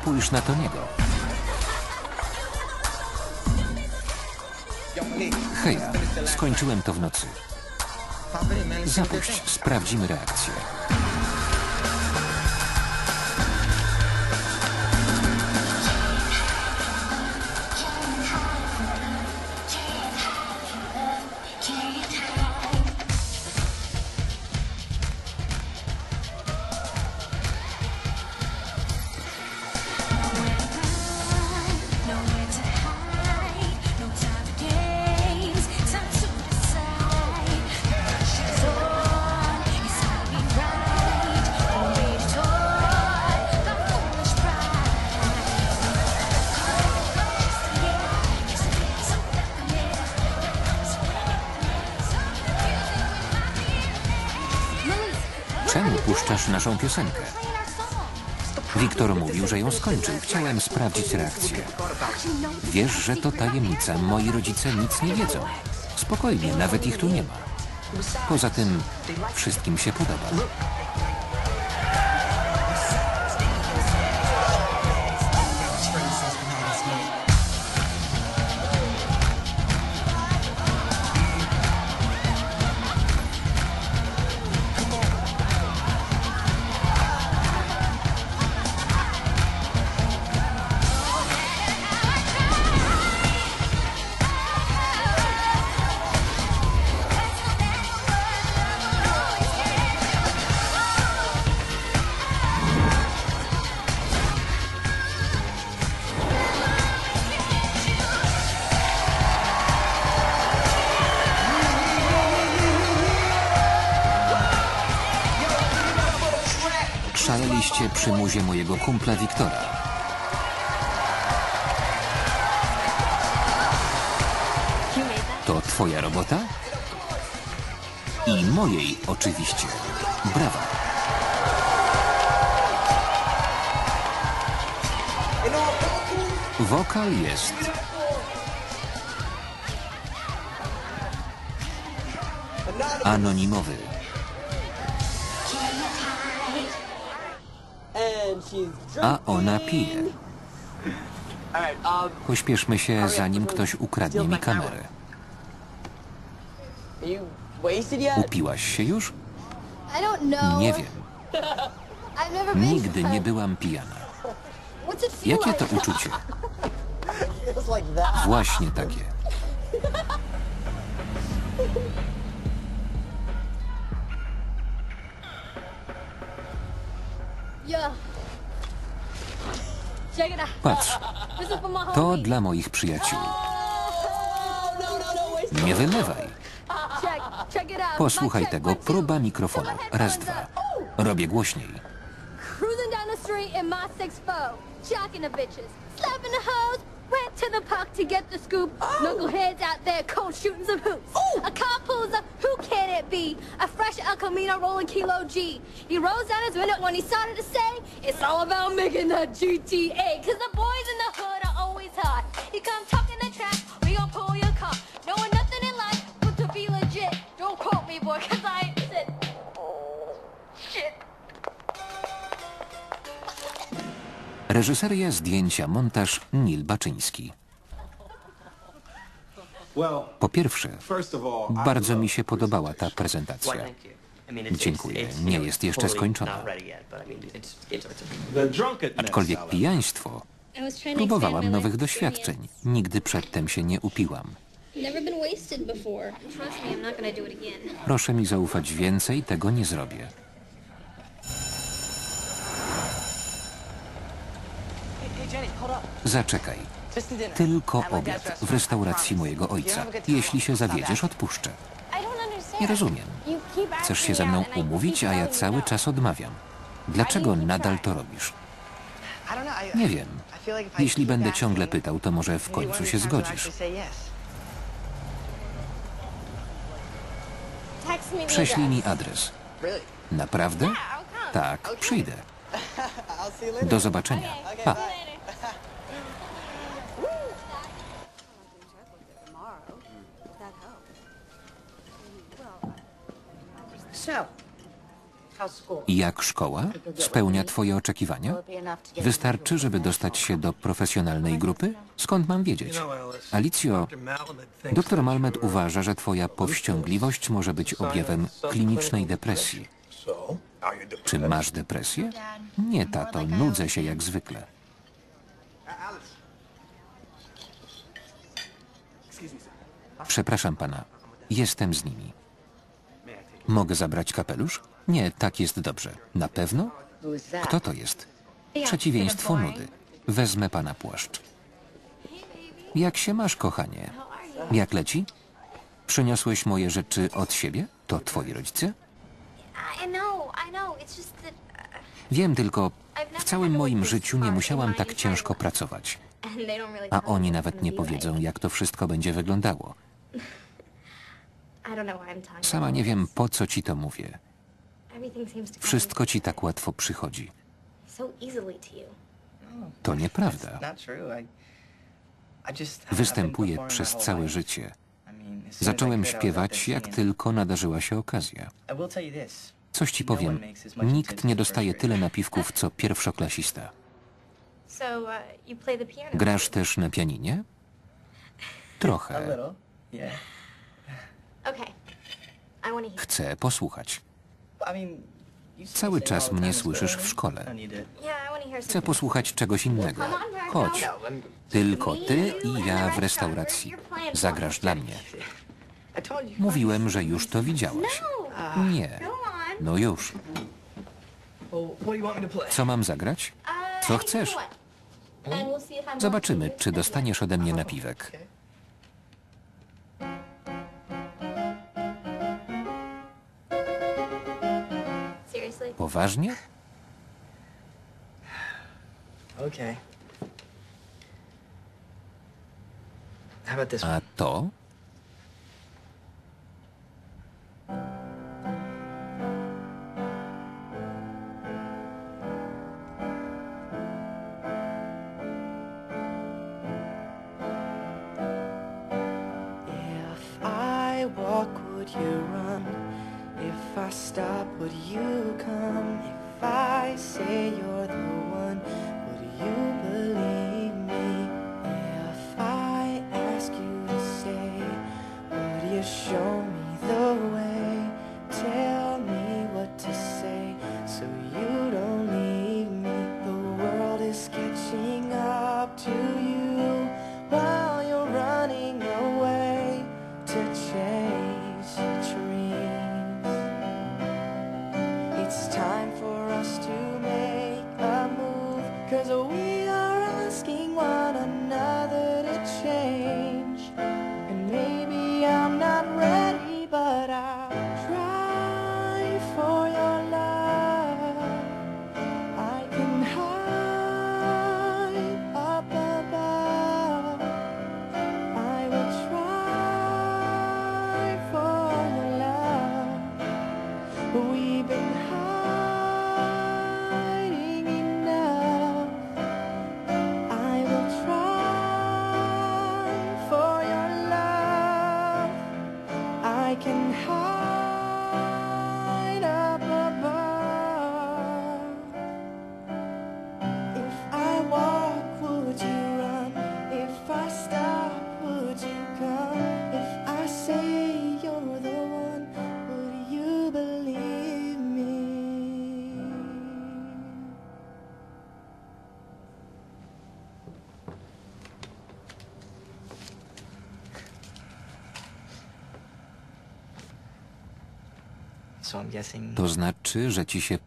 Spójrz na Toniego. Hej, skończyłem to w nocy. Zapuść, sprawdzimy reakcję. Czemu puszczasz naszą piosenkę? Wiktor mówił, że ją skończył. Chciałem sprawdzić reakcję. Wiesz, że to tajemnica. Moi rodzice nic nie wiedzą. Spokojnie, nawet ich tu nie ma. Poza tym wszystkim się podoba. Przy muzie mojego kumpla Wiktora. To twoja robota? I mojej oczywiście. Brawa. Wokal jest. Anonimowy. A ona pije. Alright, um, Pośpieszmy się, zanim ktoś ukradnie mi kamerę. Upiłaś się już? Nie wiem. Nigdy nie byłam pijana. Jakie to uczucie? Właśnie takie. Patrz, to dla moich przyjaciół. Oh, no, no, no, Nie out. Posłuchaj tego. Próba mikrofonu. Raz, dwa. Robię głośniej. Cruising down the street in my six four, jocking the bitches, slapping the hoes. Went to the park to get the scoop. Oh! Knuckleheads out there, cold shooting some hoops. A car pulls up, who can it be? A fresh El Camino rolling Kilo G. He rolls down his window when he started to say, It's all about making that GTA. Cause the boys in the hood are always hot. You come talking the track, we gon' pull your car. Knowing nothing in life but to be legit. Don't quote me, boy, cause I ain't shit. Oh, shit. Reżyseria zdjęcia, montaż Nil Baczyński. Po pierwsze, bardzo mi się podobała ta prezentacja. Dziękuję. Nie jest jeszcze skończona. Aczkolwiek pijaństwo, próbowałam nowych doświadczeń. Nigdy przedtem się nie upiłam. Proszę mi zaufać więcej, tego nie zrobię. Zaczekaj. Tylko obiad w restauracji mojego ojca. Jeśli się zawiedziesz, odpuszczę. Nie rozumiem. Chcesz się ze mną umówić, a ja cały czas odmawiam. Dlaczego nadal to robisz? Nie wiem. Jeśli będę ciągle pytał, to może w końcu się zgodzisz. Prześlij mi adres. Naprawdę? Tak, przyjdę. Do zobaczenia. Pa. Jak szkoła? Spełnia twoje oczekiwania? Wystarczy, żeby dostać się do profesjonalnej grupy? Skąd mam wiedzieć? Alicjo, doktor Malmet uważa, że twoja powściągliwość może być objawem klinicznej depresji. Czy masz depresję? Nie, tato, nudzę się jak zwykle. Przepraszam pana, jestem z nimi. Mogę zabrać kapelusz? Nie, tak jest dobrze. Na pewno? Kto to jest? Przeciwieństwo nudy. Wezmę pana płaszcz. Jak się masz, kochanie? Jak leci? Przyniosłeś moje rzeczy od siebie? To twoi rodzice? Wiem tylko, w całym moim życiu nie musiałam tak ciężko pracować. A oni nawet nie powiedzą, jak to wszystko będzie wyglądało. Sama nie wiem, po co ci to mówię. Everything seems to come Wszystko ci tak łatwo przychodzi. so easily to you. To nieprawda. Występuję przez całe życie. Zacząłem śpiewać, jak tylko nadarzyła się okazja. I will tell you this. Coś ci No powiem, nikt nie dostaje tyle napiwków, co pierwszoklasista. So, uh, you play the piano? Grasz też na pianinie? Trochę. Little. Yeah. Okay. I want to hear. Chcę posłuchać. I mean, you see Cały czas the mnie słyszysz w szkole. I need it. Yeah, I want to hear Chcę something. posłuchać czegoś innego. Come on, Marco. Chodź. No, Tylko ty i ja w restauracji. Zagrasz dla mnie. Mówiłem, że już to widziałaś. Nie. Go on. No już. Well, what do you want me to play? Co mam zagrać? Uh, Co chcesz? know what? And we'll see if I'm Zobaczymy, czy dostaniesz ode mnie napiwek. Poważnie? Okay. How about this one? A to? If I walk, would you run? If I stop, would you come? If I say you're the one, To znaczy, że ci się